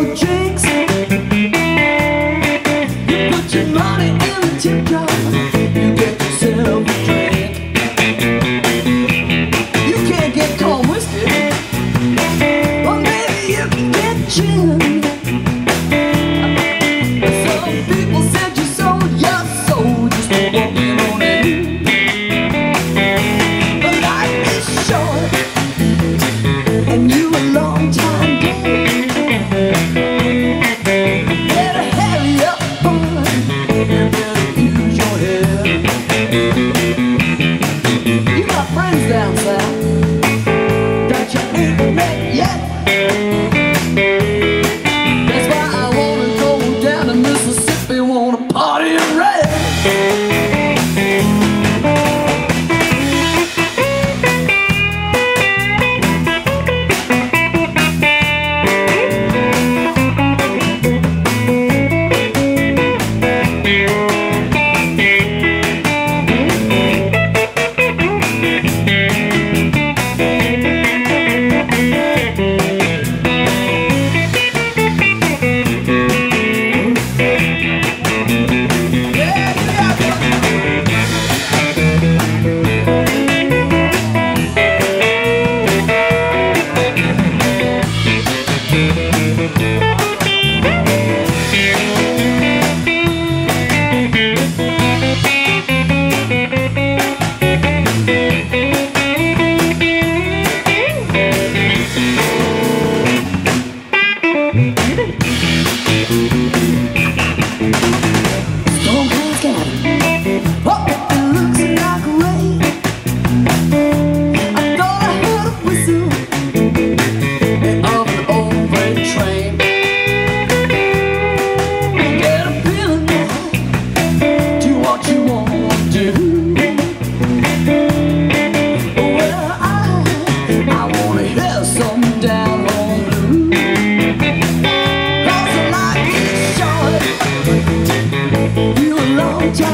would change.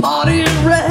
party red.